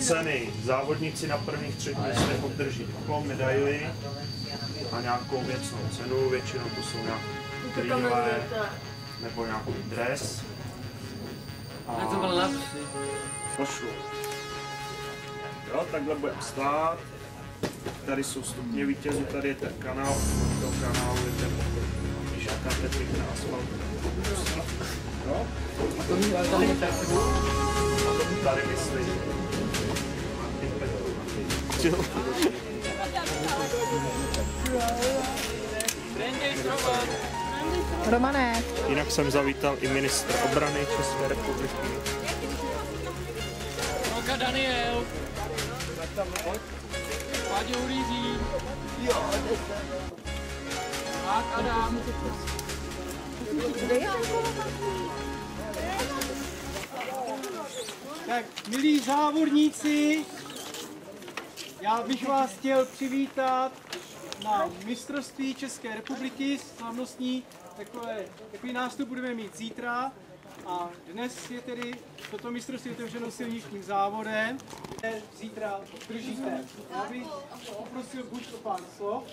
Ceny. Závodníci na prvních třech místech obdrží diplom, medaily a nějakou věcnou cenu. Většinou to jsou nějaké brýle nebo nějaký dres. A Je to byl lepší. pošlu. Jo, takhle budeme stát. Tady jsou stupně vítězů, tady je ten kanál, toho kanálu je ten když jakáte pěkný asfalt. Jo? A to tady Petru. Romané, Jinak jsem zavítal i ministr obrany České republiky. Roka Daniel. Páďo Ulízí. Jo, Adam. Tak, milí závodníci, já bych vás chtěl přivítat na mistrovství České republiky slavnostní. Takové, takový nástup budeme mít zítra. A dnes je tedy toto mistrovství otevřeno silničním závodem. Zítra držíte. Já bych poprosil buď o pár slov.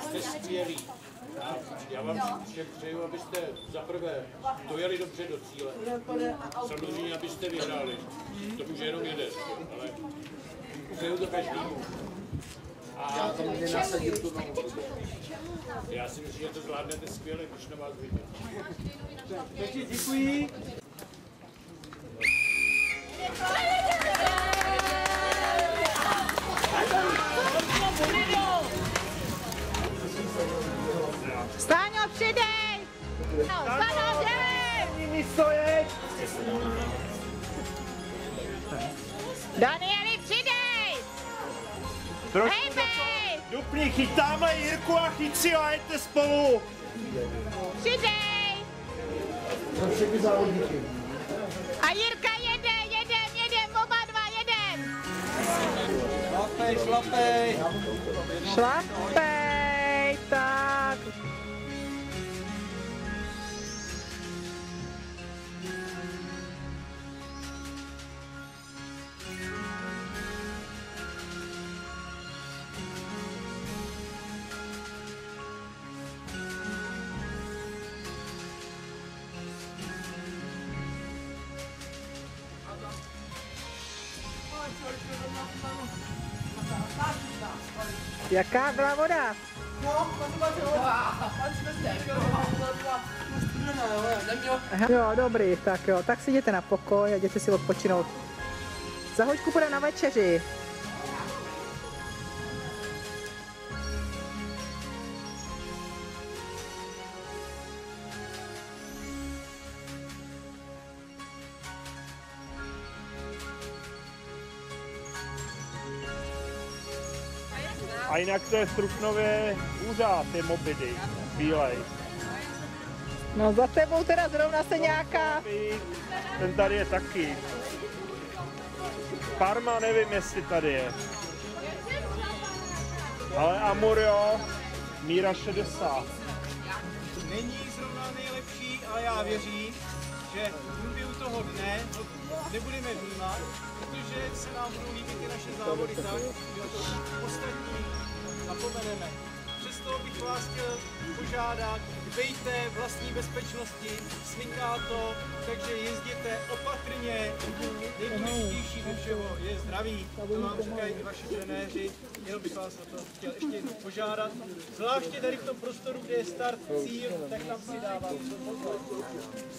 Jste skvělí. A já vám všem přeju, abyste za prvé dojeli dobře do cíle. Samozřejmě, abyste vyhráli. To může jenom jeden, ale přeju to každému. A já tam nenasadil tu Já si myslím, že to zvládnete skvěle, když na vás vidím. Takže děkuji. Stáňo, přidej! No, Stáňo, dělej! Přidej! Hejbej! Dupni, chytáme Jirku a chyci a jděte spolu. Přidej! A Jirka jede, jedem, jedem, oba dva, jedem! Šlapej, šlapej. Šlapej, Jaká byla voda? Aha. Jo, dobrý, tak jo, tak si jděte na pokoj a jděte si odpočinout. Za hoďku půjde na večeři. A jinak to je v Trutnově úřad, ty mobidy, bílej. No za tebou teda zrovna se nějaká... Ten tady je taky. Parma nevím, jestli tady je. Ale Amur jo, míra 60. Není zrovna nejlepší, ale já věřím, že v průběhu toho dne nebudeme vnímat, protože se nám budou líbit i naše závody tak, že to ostatní zapomeneme. Přesto bych vás chtěl požádat, dbejte vlastní bezpečnosti, sniká to, takže jezděte opatrně. Nejdůležitější ze všeho je zdraví. To vám říkají i vaši trenéři. Měl bych vás o to chtěl ještě jednou požádat. Zvláště tady v tom prostoru, kde je start, cíl, tak tam si dávám.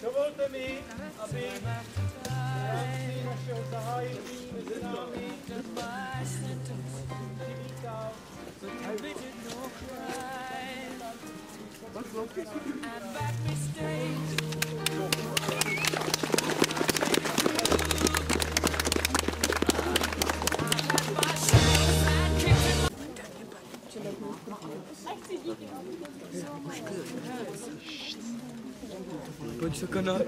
Dovolte mi, aby rámci našeho zahájení mezi námi přivítal Bunch of canard.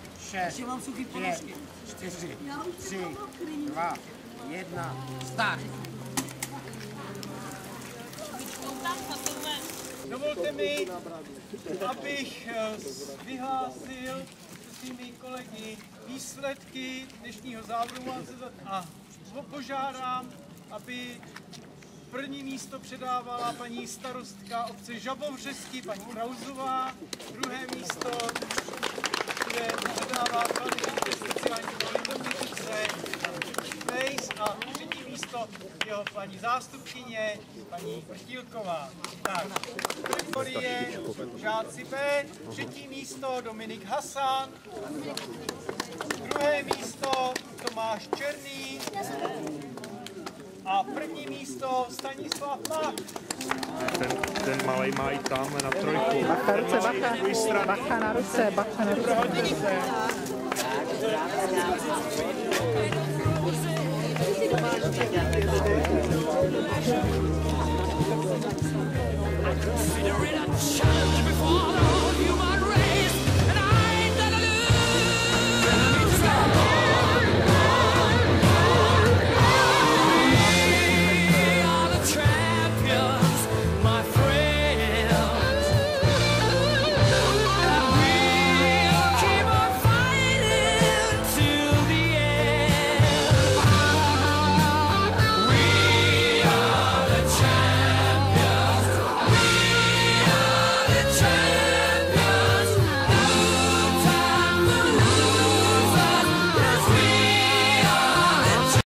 šest, pět, čtyři, tři, dva, jedna, start. Dovolte mi, abych eh, vyhlásil svými kolegy výsledky dnešního závodu a po- požádám, aby první místo předávala paní starostka obce Žabovřesky, paní Krauzová, druhé místo bude předává paní speciální politice Fejs a třetí místo jeho paní zástupkyně, paní Vrtílková. Tak, kategorie žáci B, třetí místo Dominik Hasan, druhé místo Tomáš Černý a první místo Stanislav Mach. Ten, ten malej má i tam na trojku. Bacha, ruce, bacha. Bacha na ruce, bacha na ruce. Challenge before the